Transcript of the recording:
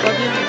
Gracias.